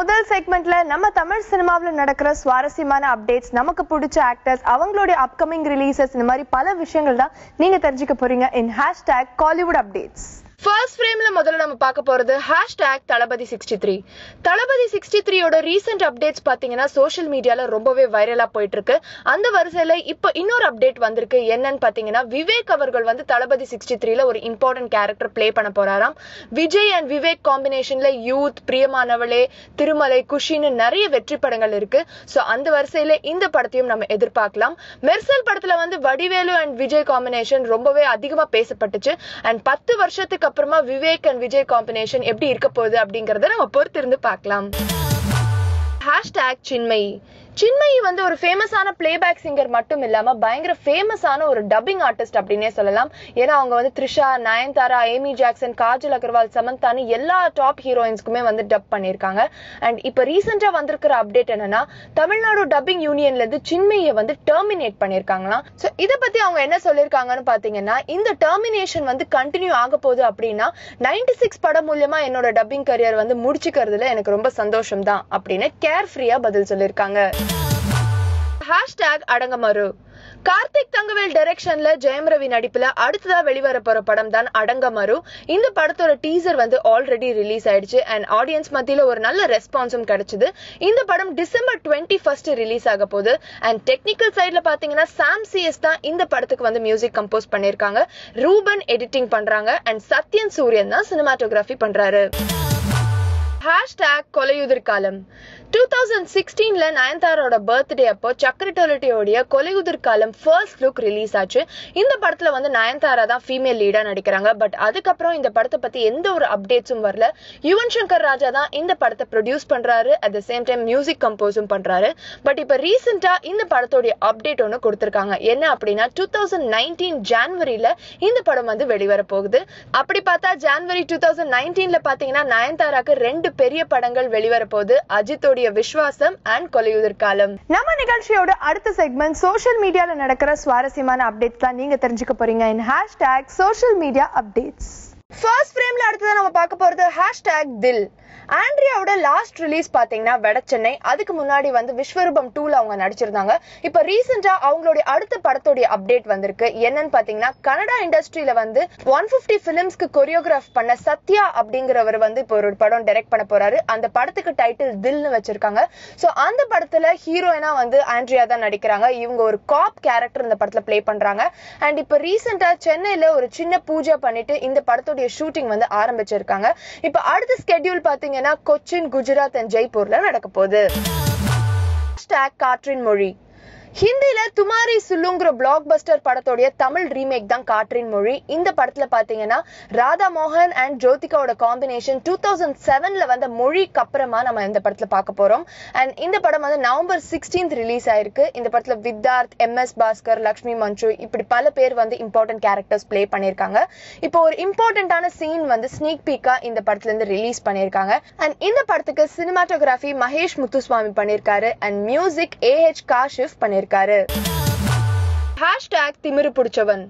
முதல் செக்மெண்ட்ல நம்ம தமிழ் சினிமாவில் நடக்கிற சுவாரஸ்யமான அப்டேட்ஸ் நமக்கு பிடிச்ச ஆக்டர்ஸ் அவங்களுடைய அப்கமிங் ரிலீசஸ் இந்த மாதிரி பல விஷயங்கள் தான் நீங்க தெரிஞ்சுக்க போறீங்க in hashtag Kollywood updates first ஃப்ரேம்ல முதல்ல நம்ம பார்க்க போறது hashtag Thalapathy sixty three Thalapathy sixty த்ரீயோட ரீசெண்ட் அப்டேட்ஸ் பார்த்தீங்கன்னா சோஷியல் மீடியால ரொம்பவே வைரலா போயிட்டு இருக்கு அந்த வரிசையில இப்போ இன்னொரு அப்டேட் வந்திருக்கு. என்னன்னு பார்த்தீங்கன்னா விவேக் அவர்கள் வந்து தளபதி சிக்ஸ்டி த்ரீல ஒரு இம்பார்ட்டன்ட் கேரக்டர் ப்ளே பண்ண போறாராம். விஜய் அண்ட் விவேக் காம்பினேஷன்ல யூத் பிரியமானவளே திருமலை குஷின்னு நிறைய வெற்றி படங்கள் இருக்கு. ஸோ அந்த வரிசையில இந்த படத்தையும் நம்ம எதிர்பார்க்கலாம். மெர்சல் படத்துல வந்து வடிவேலு அண்ட் விஜய் காம்பினேஷன் ரொம்பவே அதிகமா பேசப்பட்டுச்சு. அண்ட் பத்து வருஷத்துக்கு அப்புறமா விவேக் அண்ட் விஜய் காம்பினேஷன் எப்படி இருக்க போகுது அப்படிங்கறத நம்ம பொறுத்திருந்து பார்க்கலாம். ஹேஷ்டேக் சின்மை. சின்மயி வந்து ஒரு ஃபேமஸான பிளேபேக் சிங்கர் மட்டும் இல்லாம பயங்கர ஃபேமஸான ஒரு டப்பிங் ஆர்டிஸ்ட் அப்படின்னே சொல்லலாம். ஏன்னா அவங்க வந்து த்ரிஷா நயன்தாரா ஏமி ஜாக்சன் காஜல் அகர்வால் சமந்தானு எல்லா டாப் ஹீரோயின்ஸ்க்குமே வந்து டப் பண்ணியிருக்காங்க. அண்ட் இப்போ ரீசெண்டா வந்திருக்கிற அப்டேட் என்னன்னா தமிழ்நாடு டப்பிங் யூனியன்ல இருந்து சின்மயியை வந்து டெர்மினேட் பண்ணியிருக்காங்களாம். ஸோ இதை பத்தி அவங்க என்ன சொல்லியிருக்காங்கன்னு பாத்தீங்கன்னா இந்த டெர்மினேஷன் வந்து கண்டினியூ ஆக போகுது அப்படின்னா நைன்டி சிக்ஸ் படம் மூலியமா என்னோட டப்பிங் கரியர் வந்து முடிச்சுக்கிறதுல எனக்கு ரொம்ப சந்தோஷம் தான் அப்படின்னு கேர் ஃப்ரீயா பதில் சொல்லியிருக்காங்க. ஹேஷ்டேக் அடங்கமரு கார்த்திக் தங்கவேல் டைரக்ஷன்ல ஜெயம் ரவி நடிப்புல அடுத்ததா வெளிவர போற படம் தான் அடங்கமரு இந்த படத்தோட டீசர் வந்து ஆல்ரெடி ரிலீஸ் ஆயிடுச்சு. அண்ட் ஆடியன்ஸ் மத்தியில ஒரு நல்ல ரெஸ்பான்ஸும் கிடைச்சது. இந்த படம் டிசம்பர் டுவெண்ட்டி ஃபர்ஸ்ட் ரிலீஸ் ஆக போகுது. அண்ட் டெக்னிக்கல் சைட்ல பாத்தீங்கன்னா சாம் சிஎஸ் தான் இந்த படத்துக்கு வந்து மியூசிக் கம்போஸ் பண்ணிருக்காங்க ரூபன் எடிட்டிங் பண்றாங்க. அண்ட் சத்யன் சூரியன் தான் சினிமாட்டோகிராஃபி பண்றாரு. Hashtag Kolaiyuthir Kaalam. Two thousand சிக்ஸ்டீன்ல நயன்தாரோட பர்த்டே அப்போ சக்கரட்டோலட்டியோடைய கொலையுதிர் காலம் ஃபர்ஸ்ட் லுக் ரிலீஸ் ஆச்சு. இந்த படத்துல வந்து நயன்தாரா தான் ஃபீமேல் லீடா நடிக்கிறாங்க. பட் அதுக்கப்புறம் இந்த படத்தை பத்தி எந்த ஒரு அப்டேட்ஸும் வரல. யுவன் சங்கர் ராஜா தான் இந்த படத்தை ப்ரொடியூஸ் பண்றாரு. At the same time music கம்போஸும் பண்றாரு. பட் இப்போ ரீசெண்டா இந்த படத்தோடைய அப்டேட் ஒன்று கொடுத்துருக்காங்க. என்ன அப்படின்னா டூ தௌசண்ட் நைன்டீன் ஜான்வரியில இந்த படம் வந்து வெளிவர போகுது அப்படி பார்த்தா ஜான்வரி டூ தௌசண்ட் நைன்டீன்ல பாத்தீங்கன்னா நயன்தாராக்கு ரெண்டு பெரிய படங்கள் வெளிவரப்போது அஜித்துடைய அஜித்தோடைய விஸ்வாசம் அண்ட் கொலையுதிர் காலம். நம்ம நிகழ்ச்சியோட அடுத்த செக்மெண்ட் சோஷியல் மீடியால நடக்கிற சுவாரஸ்யமான அப்டேட்ஸ் தான் நீங்க தெரிஞ்சுக்க போறீங்க. In hashtag social media updates first ஃப்ரேம்ல அடுத்ததா நம்ம பார்க்க போறது ஹேஷ்டேக் தில் ஆண்ட்ரியாவோட லாஸ்ட் ரிலீஸ் பாத்தீங்கன்னா சென்னை. அதுக்கு முன்னாடி வந்து விஸ்வரூபம் டூல அவங்க நடிச்சிருந்தாங்க. இப்ப ரீசெண்டா அவங்களுடைய அடுத்த படத்தோடைய அப்டேட் வந்திருக்கு. என்னன்னு பாத்தீங்கன்னா கனடா இண்டஸ்ட்ரியில வந்து ஒன் பிப்டி பிலிம்ஸ்க்கு கொரியோகிராஃப் பண்ண சத்யா அப்படிங்கிறவர் வந்து இப்போ ஒரு படம் டைரக்ட் பண்ண போறாரு. அந்த படத்துக்கு டைட்டில் தில்னு வச்சிருக்காங்க. சோ அந்த படத்துல ஹீரோயினா வந்து ஆண்ட்ரியா தான் நடிக்கிறாங்க. இவங்க ஒரு காப் கேரக்டர் இந்த படத்துல பிளே பண்றாங்க. அண்ட் இப்ப ரீசெண்டா சென்னையில ஒரு சின்ன பூஜை பண்ணிட்டு இந்த படத்தோட படத்துடைய ஷூட்டிங் வந்து ஆரம்பிச்சிருக்காங்க. இப்ப அடுத்த ஸ்கெட்யூல் பாத்தீங்கன்னா கொச்சின் குஜராத் அண்ட் ஜெய்ப்பூர்ல நடக்க போகுது. காற்றின் மொழி. ஹிந்தியில துமாரி சுல்லுங்கிற பிளாக் பஸ்டர் படத்தோடைய தமிழ் ரீமேக் தான் காற்றின் மொழி. இந்த படத்துல பாத்தீங்கன்னா ராதா மோகன் அண்ட் ஜோதிகாவோட காம்பினேஷன் டூ தௌசண்ட் செவன்ல வந்த மொழிக்கு அப்புறமா நம்ம இந்த படத்துல பார்க்க போறோம். அண்ட் இந்த படம் வந்து நவம்பர் சிக்ஸ்டீன்த் ரிலீஸ் ஆயிருக்கு. இந்த படத்துல வித்தார்த் எம் எஸ் பாஸ்கர் லக்ஷ்மி மஞ்சு இப்படி பல பேர் வந்து இம்பார்ட்டன்ட் கேரக்டர்ஸ் ப்ளே பண்ணிருக்காங்க இப்போ ஒரு இம்பார்ட்டன்டான சீன் வந்து ஸ்னீக் பீக்கா இந்த படத்துல இருந்து ரிலீஸ் பண்ணிருக்காங்க அண்ட் இந்த படத்துக்கு சினிமாட்டோகிராஃபி மகேஷ் முத்துசுவாமி பண்ணிருக்காரு அண்ட் மியூசிக் ஏஹெச் காஷிஃப் பண்ணியிருக்காரு. ஹேஷ்டேக் திமிரு பிடிச்சவன்.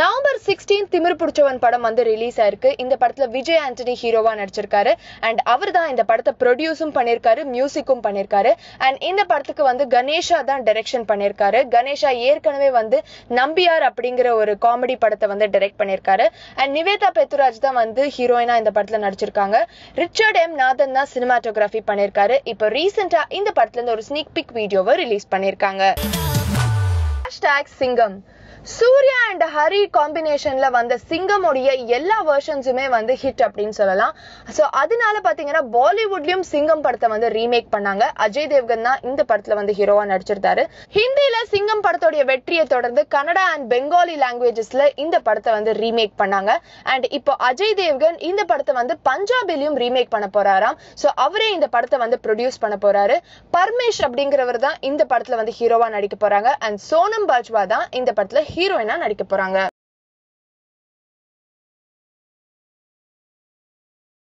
நவம்பர் சிக்ஸ்டீன் திமிரு பிடிச்சவன் படம் வந்து ரிலீஸ் ஆயிருக்கு. இந்த படத்துல விஜய் ஆண்டனி ஹீரோவா நடிச்சிருக்காரு. அண்ட் அவர் தான் இந்த படத்தை ப்ரொடியூஸும் பண்ணியிருக்காரு மியூசிக்கும் பண்ணியிருக்காரு அண்ட் இந்த படத்துக்கு வந்து கணேஷா தான் டைரக்ஷன் பண்ணியிருக்காரு கணேஷா ஏற்கனவே வந்து நம்பியார் அப்படிங்கிற ஒரு காமெடி படத்தை வந்து டைரக்ட் பண்ணிருக்காரு. அண்ட் நிவேதா பெத்துராஜ் தான் வந்து ஹீரோயினா இந்த படத்துல நடிச்சிருக்காங்க. Richard M. நாதன் தான் சினிமாட்டோகிராஃபி பண்ணியிருக்காரு இப்போ ரீசெண்டா இந்த படத்துல இருந்து ஒரு ஸ்னீக் பிக் வீடியோவை ரிலீஸ் பண்ணியிருக்காங்க ஹேஷ்டேக் சிங்கம் சூர்யா அண்ட் ஹரி காம்பினேஷன்ல வந்த சிங்கமுடைய எல்லா வெர்ஷன்ஸுமே வந்து ஹிட் அப்படின்னு சொல்லலாம். ஸோ அதனால பாத்தீங்கன்னா பாலிவுட்லயும் சிங்கம் படத்தை வந்து ரீமேக் பண்ணாங்க. அஜய் தேவ்கன் தான் இந்த படத்துல வந்து ஹீரோவா நடிச்சிருந்தாரு ஹிந்தில சிங்கம் படத்தோடைய வெற்றியை தொடர்ந்து கன்னடா அண்ட் பெங்காலி லாங்குவேஜஸ்ல இந்த படத்தை வந்து ரீமேக் பண்ணாங்க. அண்ட் இப்போ அஜய் தேவ்கன் இந்த படத்தை வந்து பஞ்சாபிலையும் ரீமேக் பண்ண போறாராம். ஸோ அவரே இந்த படத்தை வந்து ப்ரொடியூஸ் பண்ண போறாரு. பர்மேஷ் அப்படிங்கிறவர் தான் இந்த படத்துல வந்து ஹீரோவா நடிக்க போறாங்க. அண்ட் சோனம் பாஜ்வா தான் இந்த படத்துல ஹீரோயினா நடிக்க போறாங்க.